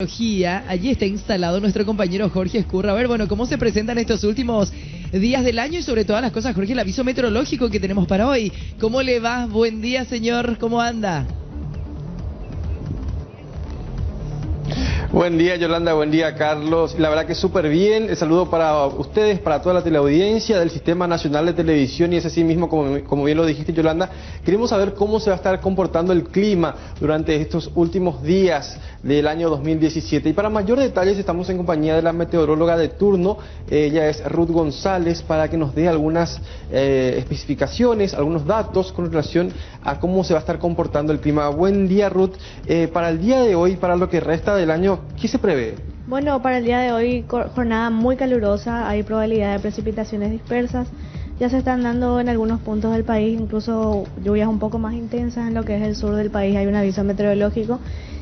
Allí está instalado nuestro compañero Jorge Escurra. A ver, bueno, ¿cómo se presentan estos últimos días del año y sobre todas las cosas, Jorge, el aviso meteorológico que tenemos para hoy? ¿Cómo le va? Buen día, señor. ¿Cómo anda? Buen día Yolanda, buen día Carlos. La verdad que súper bien. El saludo para ustedes, para toda la teleaudiencia del Sistema Nacional de Televisión y es así mismo, como, bien lo dijiste Yolanda, queremos saber cómo se va a estar comportando el clima durante estos últimos días del año 2017. Y para mayor detalles estamos en compañía de la meteoróloga de turno, ella es Ruth González, para que nos dé algunas eh, especificaciones, algunos datos con relación a cómo se va a estar comportando el clima. Buen día Ruth. Eh, para el día de hoy, para lo que resta del año, ¿qué se prevé? Bueno, para el día de hoy, jornada muy calurosa, hay probabilidad de precipitaciones dispersas. Ya se están dando en algunos puntos del país, incluso lluvias un poco más intensas en lo que es el sur del país, hay un aviso meteorológico.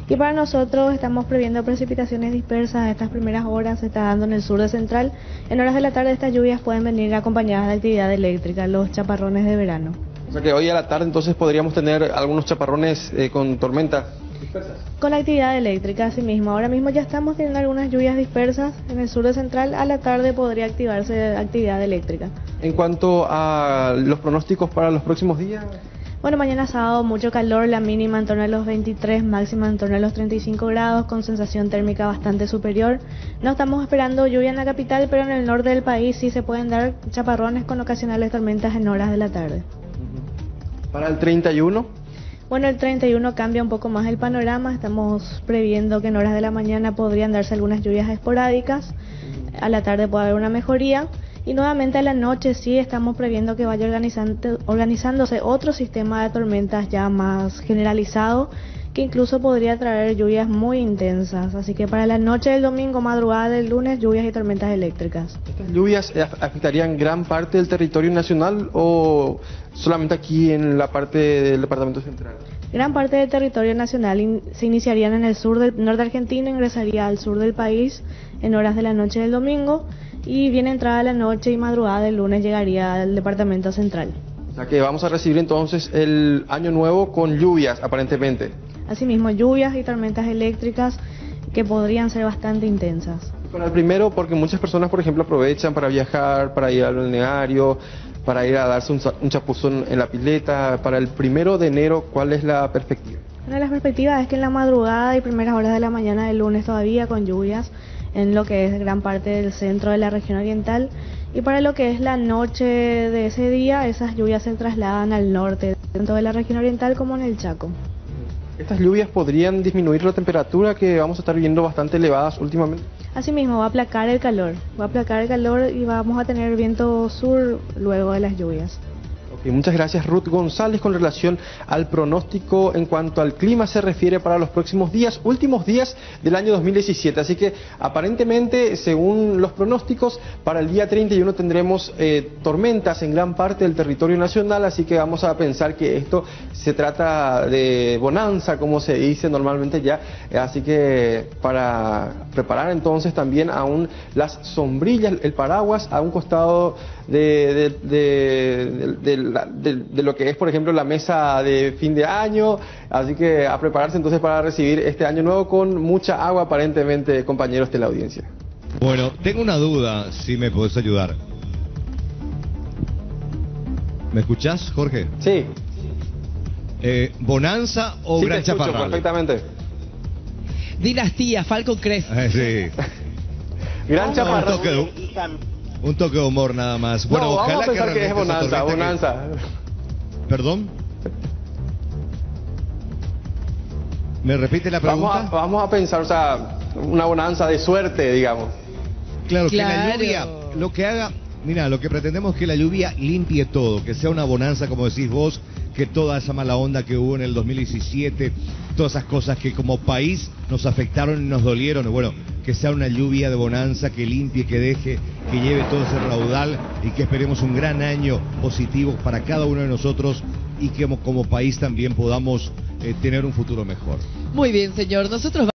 Y para nosotros estamos previendo precipitaciones dispersas. Estas primeras horas se está dando en el sur de Central. En horas de la tarde estas lluvias pueden venir acompañadas de actividad eléctrica, los chaparrones de verano. O sea que hoy a la tarde entonces podríamos tener algunos chaparrones eh, con tormentas dispersas. Con la actividad eléctrica, así mismo. Ahora mismo ya estamos teniendo algunas lluvias dispersas en el sur de Central. A la tarde podría activarse actividad eléctrica. En cuanto a los pronósticos para los próximos días. Bueno, mañana sábado mucho calor, la mínima en torno a los 23, máxima en torno a los 35 grados, con sensación térmica bastante superior. No estamos esperando lluvia en la capital, pero en el norte del país sí se pueden dar chaparrones con ocasionales tormentas en horas de la tarde. ¿Para el 31? Bueno, el 31 cambia un poco más el panorama. Estamos previendo que en horas de la mañana podrían darse algunas lluvias esporádicas. A la tarde puede haber una mejoría. Y nuevamente a la noche sí estamos previendo que vaya organizándose otro sistema de tormentas ya más generalizado que incluso podría traer lluvias muy intensas. Así que para la noche del domingo, madrugada del lunes, lluvias y tormentas eléctricas. ¿Estas lluvias afectarían gran parte del territorio nacional o solamente aquí en la parte del departamento central? Gran parte del territorio nacional se iniciarían en el sur del norte argentino, ingresaría al sur del país en horas de la noche del domingo y bien entrada la noche y madrugada del lunes llegaría al departamento central. O sea que vamos a recibir entonces el año nuevo con lluvias aparentemente. Asimismo, lluvias y tormentas eléctricas que podrían ser bastante intensas. Para el primero, porque muchas personas, por ejemplo, aprovechan para viajar, para ir al balneario, para ir a darse un, chapuzón en la pileta. Para el primero de enero, ¿cuál es la perspectiva? Una de las perspectivas es que en la madrugada y primeras horas de la mañana del lunes todavía con lluvias en lo que es gran parte del centro de la región oriental y para lo que es la noche de ese día esas lluvias se trasladan al norte, tanto de la región oriental como en el Chaco. ¿Estas lluvias podrían disminuir la temperatura que vamos a estar viendo bastante elevadas últimamente? Asimismo, va a aplacar el calor, va a aplacar el calor y vamos a tener viento sur luego de las lluvias muchas gracias Ruth González con relación al pronóstico en cuanto al clima se refiere para los próximos días, últimos días del año 2017. Así que aparentemente, según los pronósticos, para el día 31 tendremos eh, tormentas en gran parte del territorio nacional, así que vamos a pensar que esto se trata de bonanza, como se dice normalmente ya. Así que para preparar entonces también aún las sombrillas, el paraguas a un costado de, de, lo que es, por ejemplo, la mesa de fin de año. Así que a prepararse entonces para recibir este año nuevo con mucha agua, aparentemente, compañeros de la audiencia. Bueno, tengo una duda, si me puedes ayudar. ¿Me escuchás, Jorge? Sí. Eh, ¿Bonanza o sí, Gran te perfectamente. Dinastía, Falcon Crest. Eh, sí. gran Chaparral. Un toque de humor nada más. Bueno, no, vamos a pensar que, es bonanza, bonanza. ¿Perdón? ¿Me repite la pregunta? Vamos a, vamos a pensar, o sea, una bonanza de suerte, digamos. Claro, que la lluvia lo que haga, mira, lo que pretendemos es que la lluvia limpie todo, que sea una bonanza, como decís vos, que toda esa mala onda que hubo en el 2017, todas esas cosas que como país nos afectaron y nos dolieron, bueno, que sea una lluvia de bonanza que limpie, que deje, que lleve todo ese raudal y que esperemos un gran año positivo para cada uno de nosotros y que como, país también podamos eh, tener un futuro mejor. Muy bien, señor. Nosotros